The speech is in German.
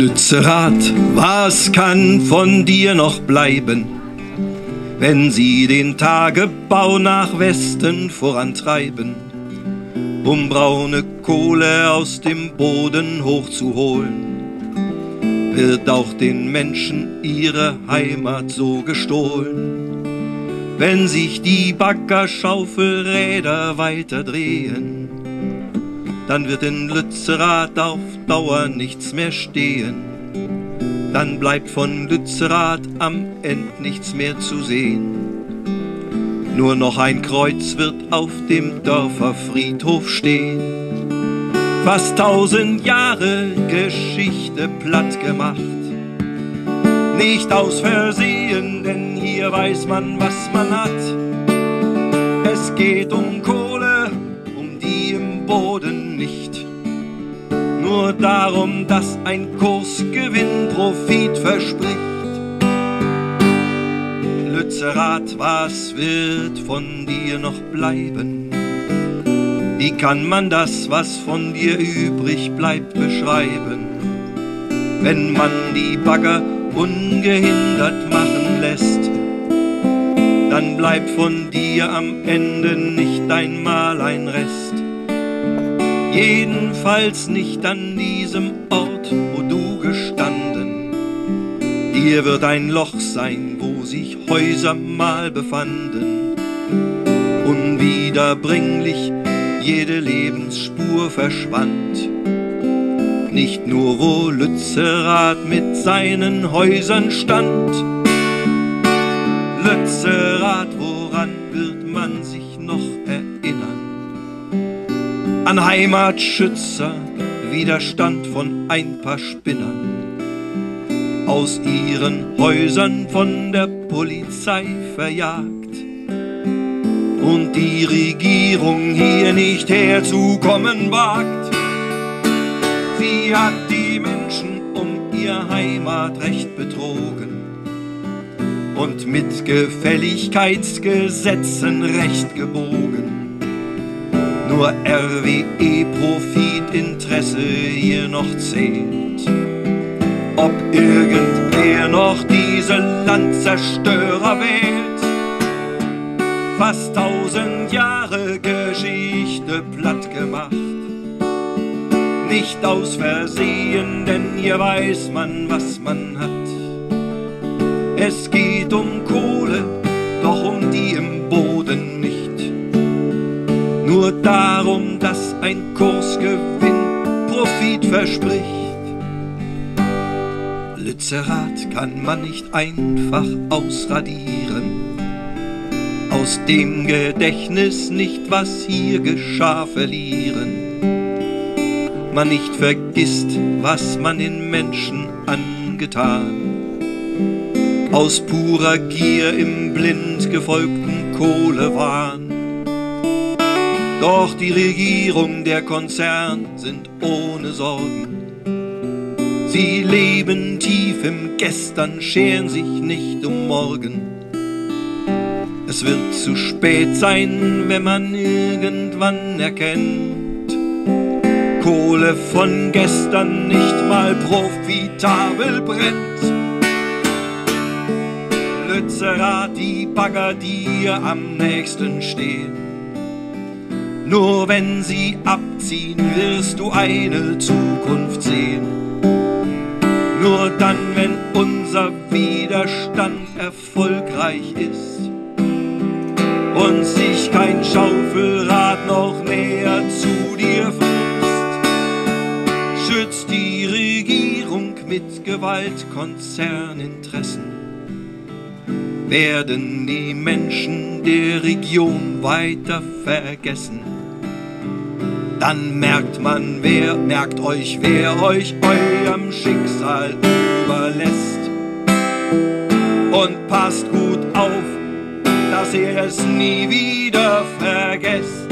Lützerath, was kann von dir noch bleiben, wenn sie den Tagebau nach Westen vorantreiben, um braune Kohle aus dem Boden hochzuholen? Wird auch den Menschen ihre Heimat so gestohlen, wenn sich die Baggerschaufelräder weiter drehen? Dann wird in Lützerath auf Dauer nichts mehr stehen. Dann bleibt von Lützerath am End nichts mehr zu sehen. Nur noch ein Kreuz wird auf dem Dörferfriedhof stehen. Fast tausend Jahre Geschichte platt gemacht. Nicht aus Versehen, denn hier weiß man, was man hat. Es geht um Kohle, nur darum, dass ein Kursgewinn Profit verspricht. Lützerath, was wird von dir noch bleiben? Wie kann man das, was von dir übrig bleibt, beschreiben? Wenn man die Bagger ungehindert machen lässt, dann bleibt von dir am Ende nicht einmal ein Rest jedenfalls nicht an diesem Ort, wo du gestanden. Hier wird ein Loch sein, wo sich Häuser mal befanden. Unwiederbringlich jede Lebensspur verschwand. Nicht nur wo Lützerath mit seinen Häusern stand. Lützerath, woran wird man sich noch erinnern? An Heimatschützer, Widerstand von ein paar Spinnern, aus ihren Häusern von der Polizei verjagt. Und die Regierung hier nicht herzukommen wagt. Sie hat die Menschen um ihr Heimatrecht betrogen und mit Gefälligkeitsgesetzen recht gebogen nur RWE Profitinteresse hier noch zählt. Ob irgendwer noch diese Landzerstörer wählt. Fast tausend Jahre Geschichte platt gemacht. Nicht aus Versehen, denn hier weiß man, was man hat. Es geht um Kohle, doch um die im Boden darum, dass ein Kursgewinn Profit verspricht. Lützerath kann man nicht einfach ausradieren, aus dem Gedächtnis nicht, was hier geschah, verlieren. Man nicht vergisst, was man den Menschen angetan, aus purer Gier im blind gefolgten Kohlewahn doch die Regierung, der Konzern sind ohne Sorgen. Sie leben tief im Gestern, scheren sich nicht um morgen. Es wird zu spät sein, wenn man irgendwann erkennt, Kohle von gestern nicht mal profitabel brennt. Lützerath, die Bagger, die am nächsten stehen nur wenn sie abziehen, wirst du eine Zukunft sehen. Nur dann, wenn unser Widerstand erfolgreich ist und sich kein Schaufelrad noch näher zu dir frisst, schützt die Regierung mit Gewalt Konzerninteressen werden die Menschen der Region weiter vergessen dann merkt man, wer, merkt euch, wer euch eurem Schicksal überlässt. Und passt gut auf, dass ihr es nie wieder vergesst.